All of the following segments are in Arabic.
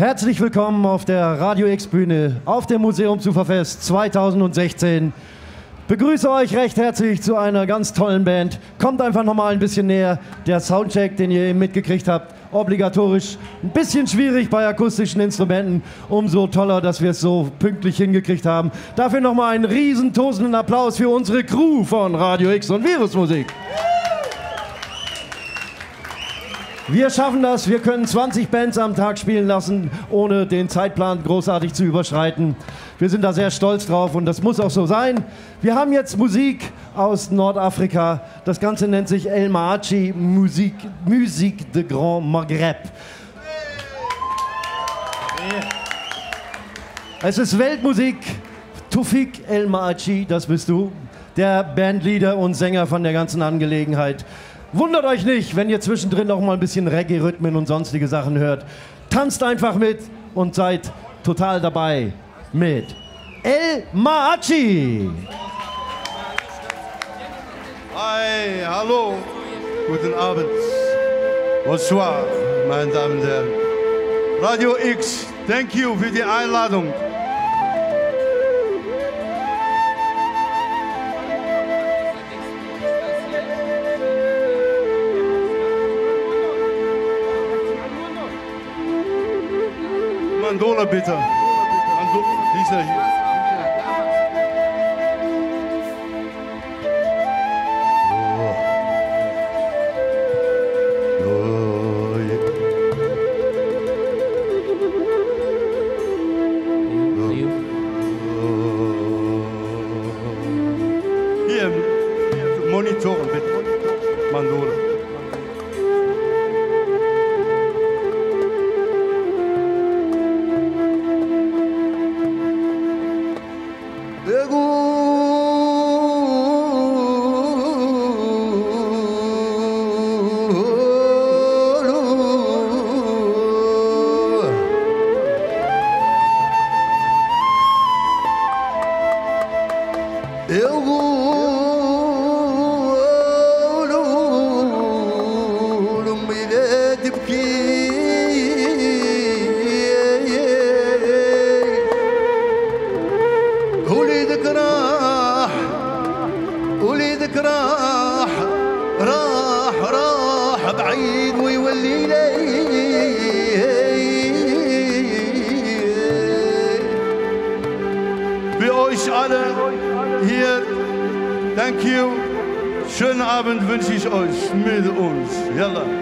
Herzlich willkommen auf der Radio X Bühne auf dem Museum Zuferfest 2016. Begrüße euch recht herzlich zu einer ganz tollen Band. Kommt einfach noch mal ein bisschen näher. Der Soundcheck, den ihr eben mitgekriegt habt, obligatorisch. Ein bisschen schwierig bei akustischen Instrumenten. Umso toller, dass wir es so pünktlich hingekriegt haben. Dafür noch mal einen riesen tosenden Applaus für unsere Crew von Radio X und Virusmusik. Wir schaffen das. Wir können 20 Bands am Tag spielen lassen, ohne den Zeitplan großartig zu überschreiten. Wir sind da sehr stolz drauf und das muss auch so sein. Wir haben jetzt Musik aus Nordafrika. Das Ganze nennt sich El Maachi Musik, Musique de Grand Maghreb. Es ist Weltmusik. Tufik El Maachi, das bist du, der Bandleader und Sänger von der ganzen Angelegenheit. Wundert euch nicht, wenn ihr zwischendrin noch mal ein bisschen Reggae-Rhythmen und sonstige Sachen hört. Tanzt einfach mit und seid total dabei mit El Maachi. Hi, hallo, guten Abend. Bonsoir, meine Damen und Herren. Radio X, thank you für die Einladung. Angola bitte. Angola, bitte. Also, Angola, bitte. Yallah.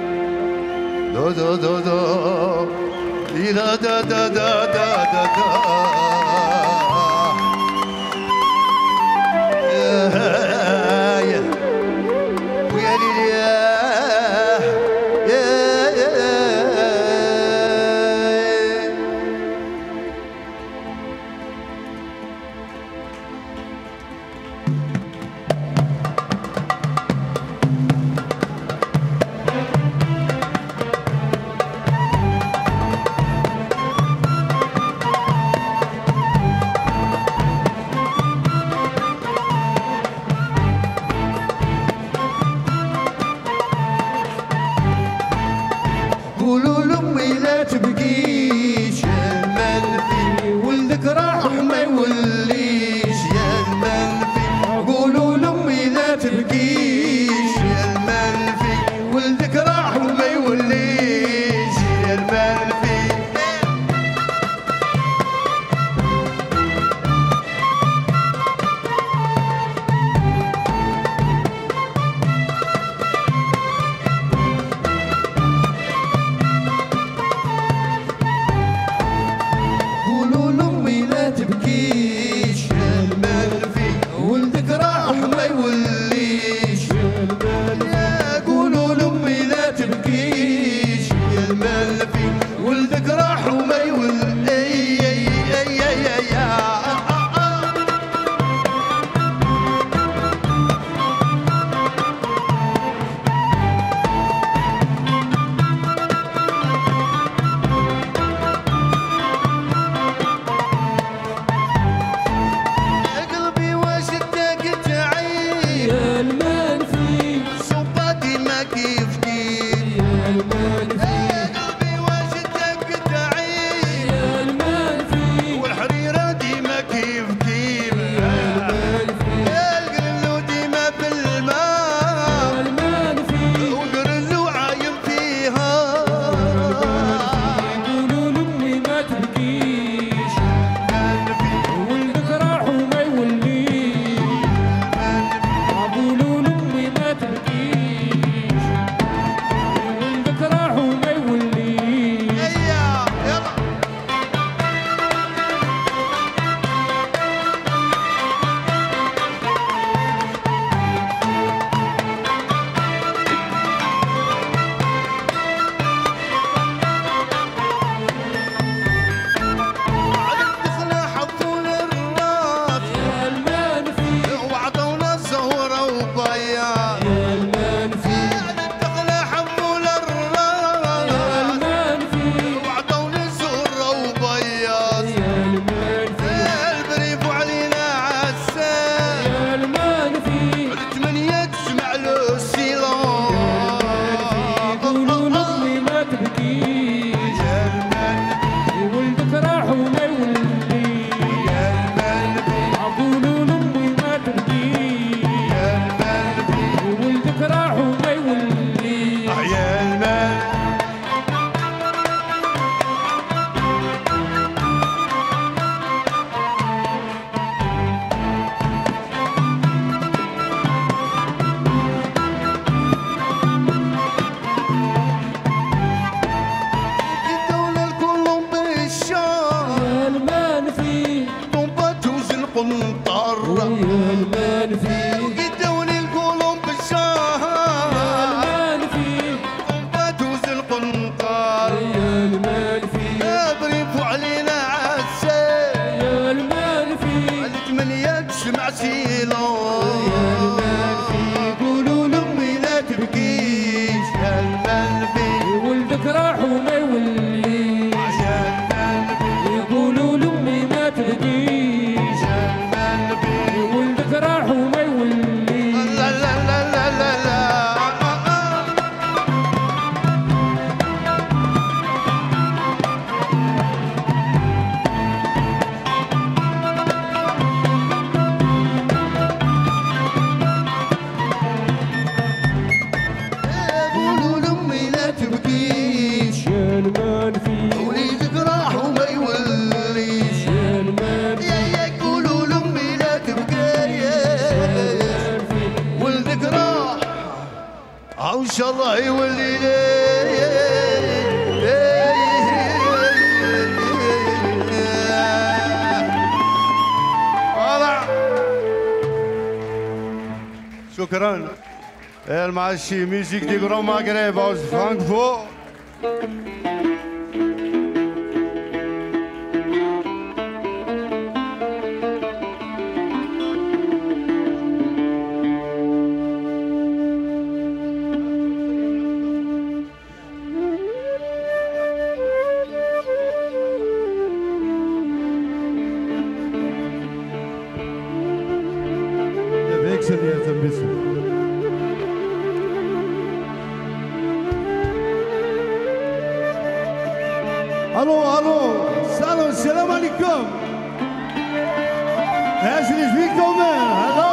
Maghreb aus Frankfurt. Alô, alô, salam, salam alaikum. Ezri's Victor Man, hello.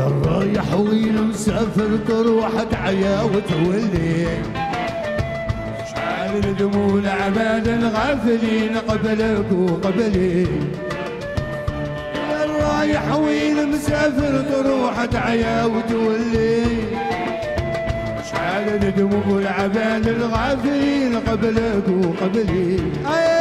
وين رايح وين مسافر تروح تعيا وتولي. شحال الدموع العباد الغافلين قبلك وقبلي. وين رايح وين مسافر تروح تعيا وتولي. شحال الدموع العباد الغافلين قبلك وقبلي. أيه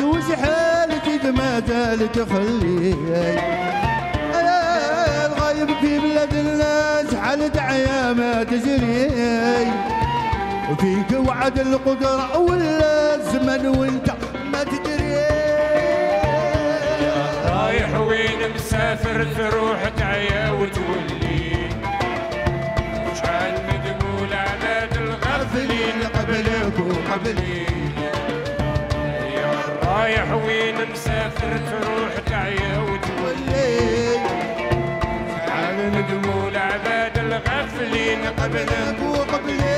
دوس حالك ما تالك خليك الغايب في بلاد الناس حالة عيامة تجري وفيك وعد القدرة ولا الزمن وانت ما تدري. رايح وين مسافر تروح تعيا وتولي. وشحال مدمول على الغرب اللي قبلك وقبلي. وين مسافر تروح تعيا وتولي. شحال مدمول عباد الغافلين قبلك وقبلي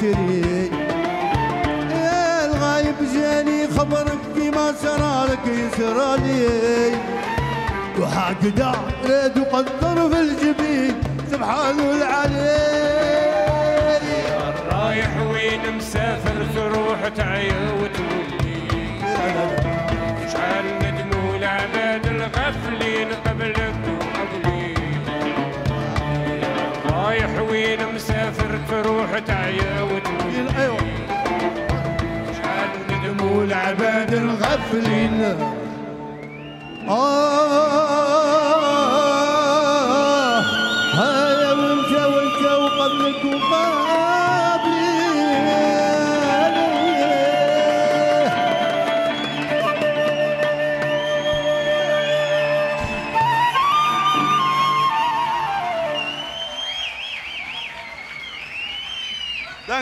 تشري يا الغايب جاني خبرك فيما سرالك يسرى لي وهكذا راد وقدر في الجبين سبحانه العلي رايح وين مسافر تروح تعيا وتولي شحال ندموا العباد الغافلين قبلك مسافر تروح تعيا وتولي أيوه. شحال ندموا والعباد الغفلين آه.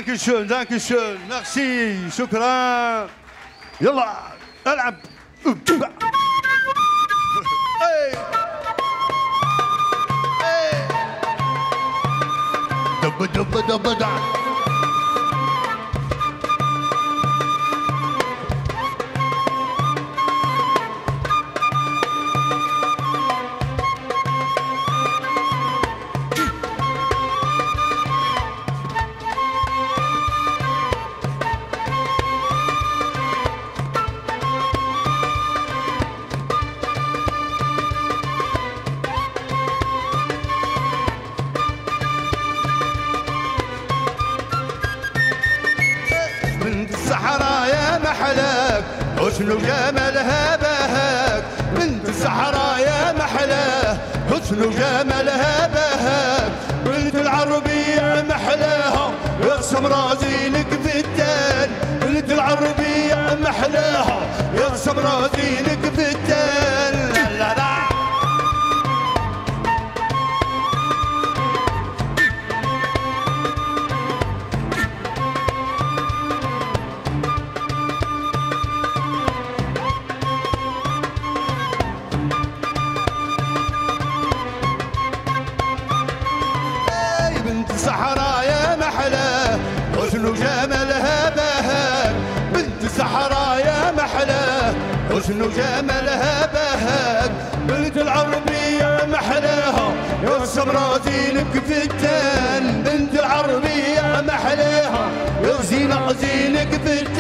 دانك شون دانك شون شكرا. يلا العب. اي دب دب دب. الصحراء يا محلاك حسن جمالها بهاك بنت الصحراء يا محلاه حسن جمالها بهاك بنت العربية محلاها يا سمرا زينك في التال بنت العربية محلاها يا سمرا زينك في حسن جمالها بهاك بنت العربية محلاها يا سمرا زينك في التال بنت العربية محلاها يا زينة زينك في التال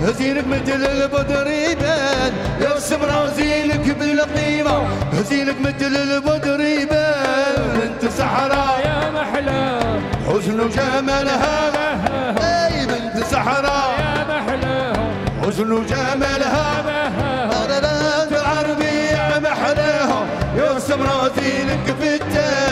بالقيمة زينك مثل البدر يبان. يا سمرا زينك بالقيمة زينك مثل البدر يبان. بنت صحراء يا محلى. حسن وجمالها أي بنت صحراء يا محلى. حسن وجمالها بنت العربية محلاها يا سمرا زينك في التان بنت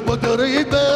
البدري ده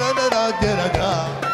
da da da da da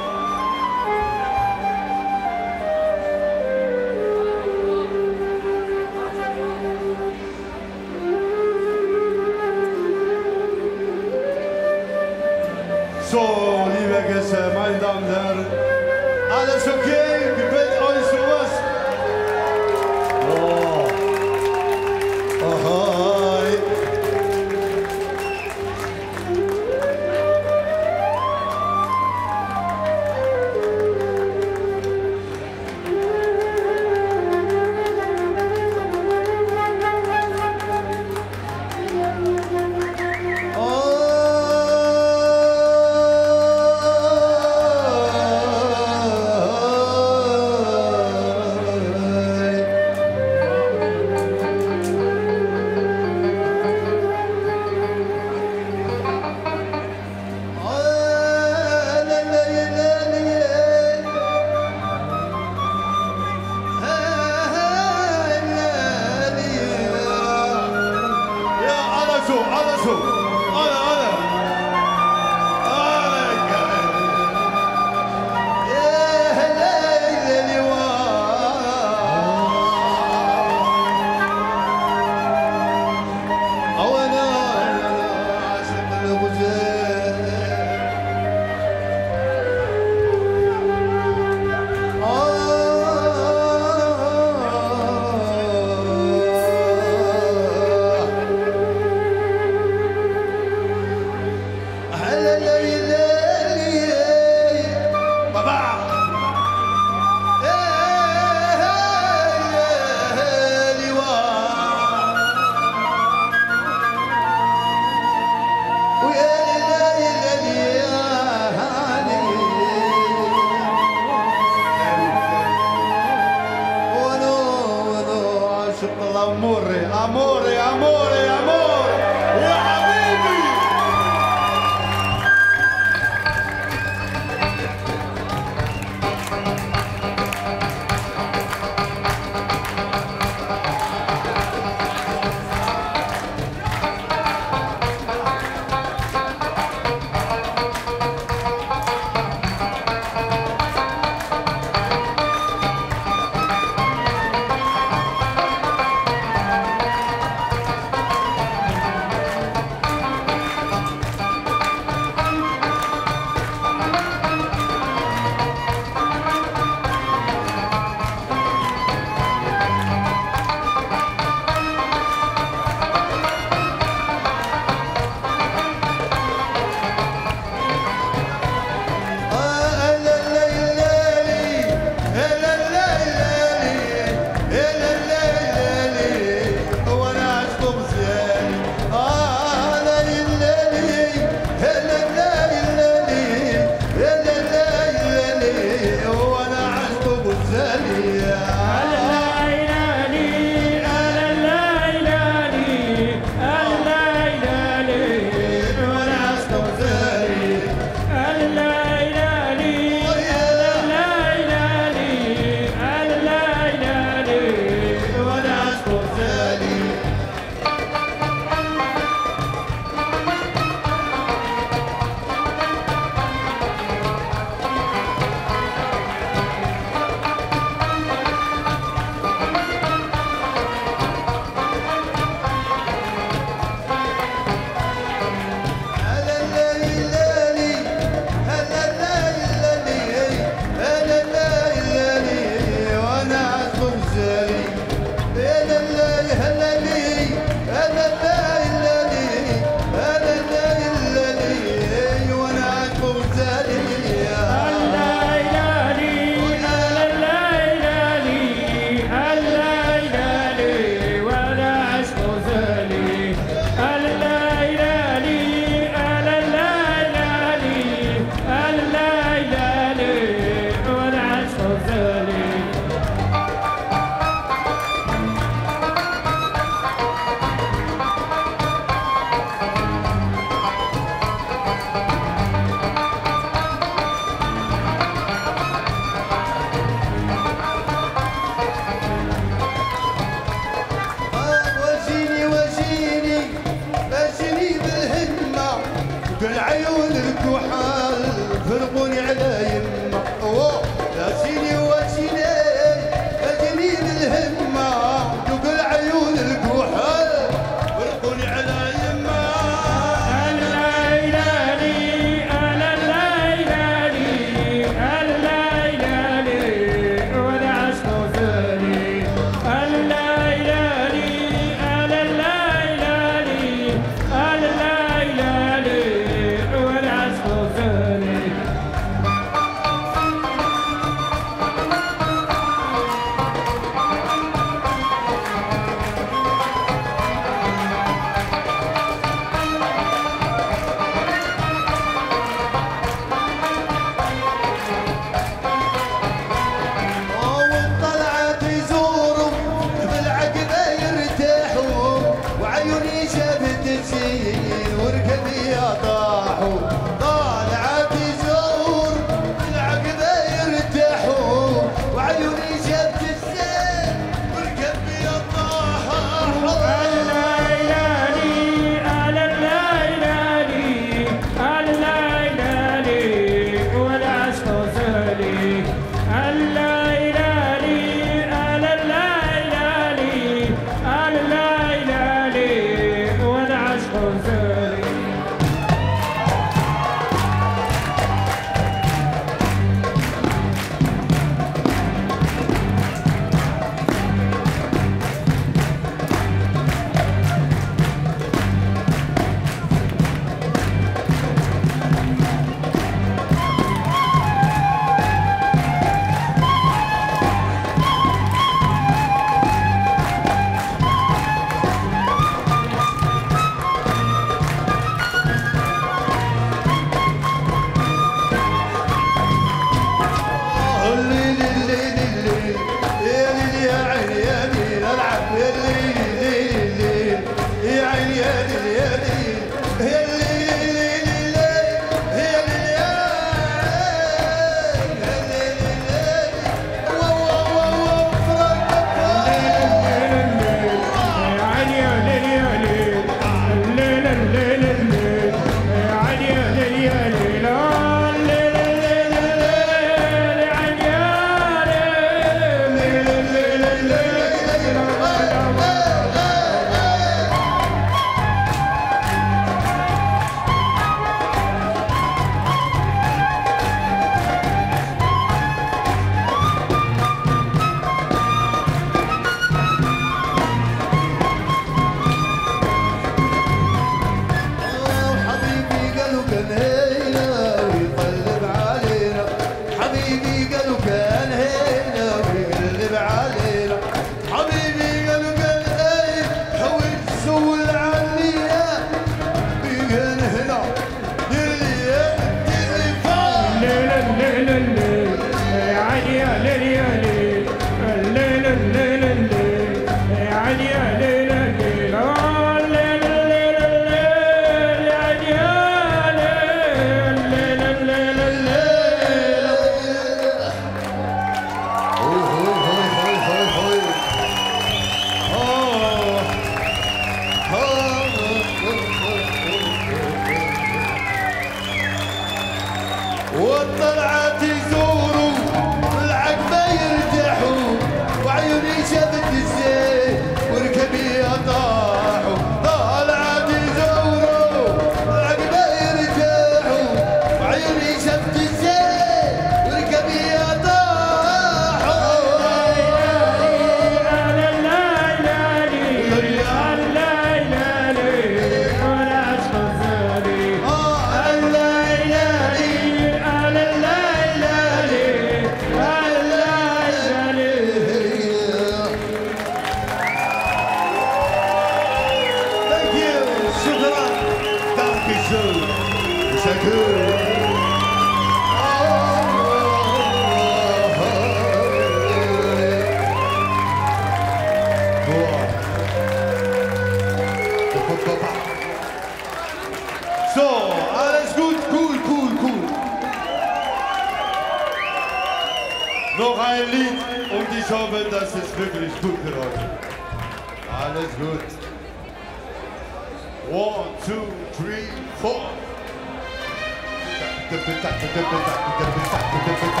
interpretar, interpretar, interpretar.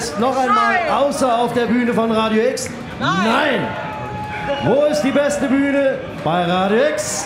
heißt noch einmal, außer auf der Bühne von Radio X? Nein! Nein. Wo ist die beste Bühne? Bei Radio X.